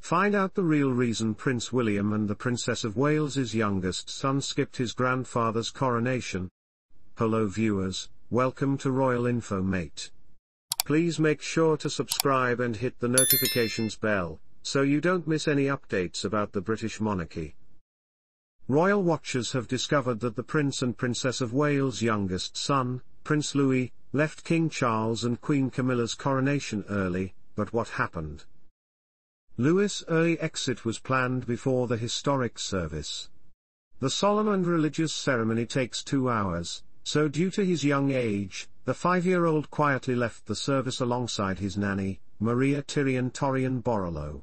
Find out the real reason Prince William and the Princess of Wales's youngest son skipped his grandfather's coronation. Hello viewers, welcome to Royal Info Mate. Please make sure to subscribe and hit the notifications bell, so you don't miss any updates about the British monarchy. Royal watchers have discovered that the Prince and Princess of Wales' youngest son, Prince Louis, left King Charles and Queen Camilla's coronation early, but what happened? Louis' early exit was planned before the historic service. The solemn and religious ceremony takes two hours, so due to his young age, the five-year-old quietly left the service alongside his nanny, Maria Tirion Torrion Borrallo.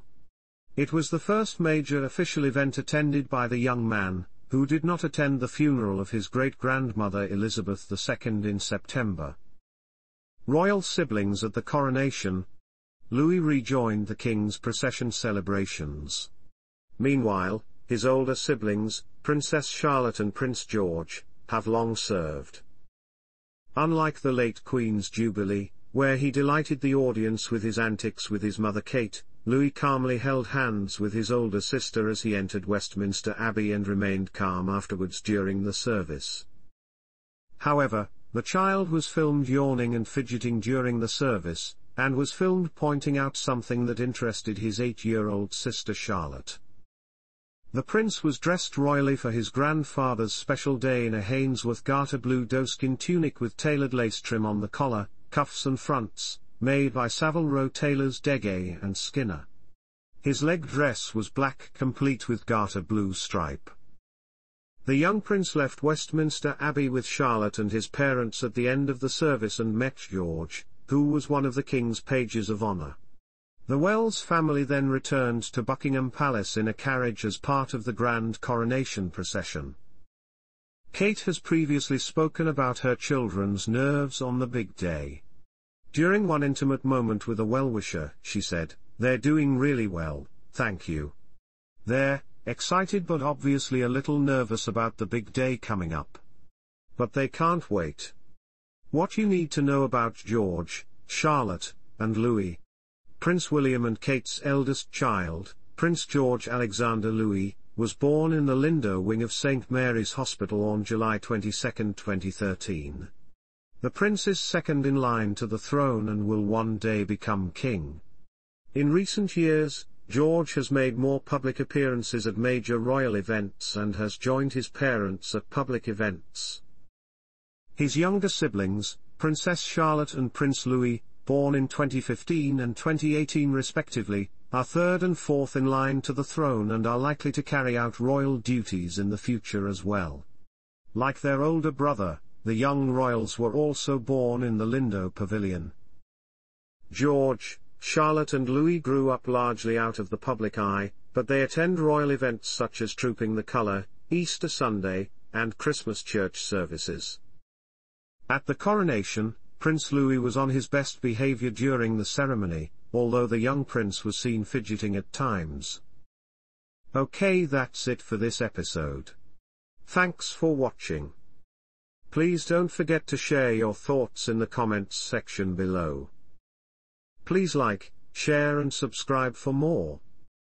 It was the first major official event attended by the young man, who did not attend the funeral of his great-grandmother Elizabeth II in September. Royal siblings at the coronation. Louis rejoined the king's procession celebrations. Meanwhile, his older siblings, Princess Charlotte and Prince George, have long served. Unlike the late Queen's Jubilee, where he delighted the audience with his antics with his mother Kate, Louis calmly held hands with his older sister as he entered Westminster Abbey and remained calm afterwards during the service. However, the child was filmed yawning and fidgeting during the service, and was filmed pointing out something that interested his eight-year-old sister Charlotte. The prince was dressed royally for his grandfather's special day in a Hainsworth garter blue doeskin tunic with tailored lace trim on the collar, cuffs and fronts, made by Savile Row tailors Dege and Skinner. His leg dress was black complete with garter blue stripe. The young prince left Westminster Abbey with Charlotte and his parents at the end of the service and met George, who was one of the king's pages of honor. The Wales family then returned to Buckingham Palace in a carriage as part of the grand coronation procession. Kate has previously spoken about her children's nerves on the big day. During one intimate moment with a well-wisher, she said, they're doing really well, thank you. They're, excited but obviously a little nervous about the big day coming up. But they can't wait. What you need to know about George, Charlotte, and Louis, Prince William and Kate's eldest child, Prince George Alexander Louis, was born in the Lindo wing of St. Mary's Hospital on July 22, 2013. The prince is second in line to the throne and will one day become king. In recent years, George has made more public appearances at major royal events and has joined his parents at public events. His younger siblings, Princess Charlotte and Prince Louis, born in 2015 and 2018 respectively, are third and fourth in line to the throne and are likely to carry out royal duties in the future as well. Like their older brother, the young royals were also born in the Lindo Pavilion. George, Charlotte and Louis grew up largely out of the public eye, but they attend royal events such as Trooping the Colour, Easter Sunday, and Christmas church services. At the coronation, Prince Louis was on his best behavior during the ceremony, although the young prince was seen fidgeting at times. Okay that's it for this episode. Thanks for watching. Please don't forget to share your thoughts in the comments section below. Please like, share and subscribe for more.